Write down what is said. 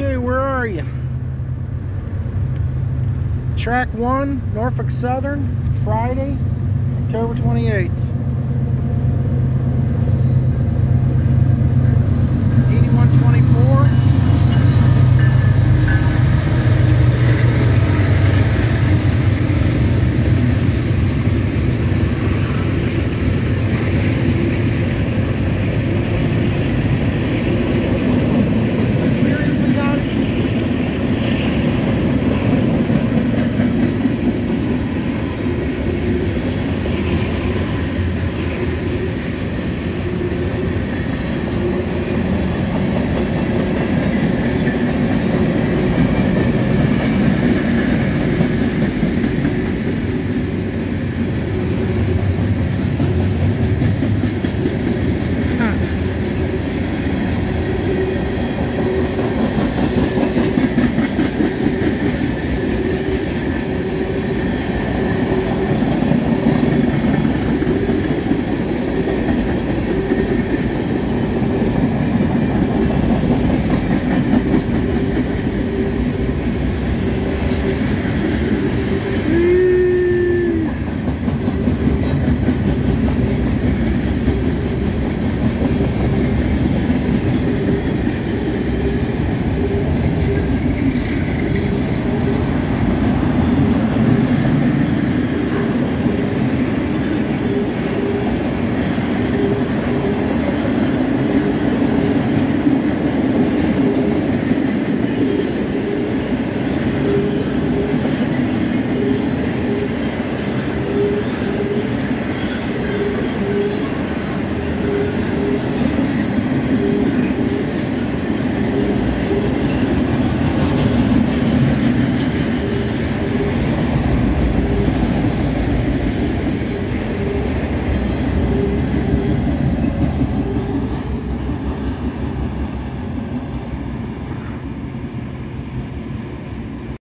Okay, where are you? Track 1, Norfolk Southern, Friday, October 28th.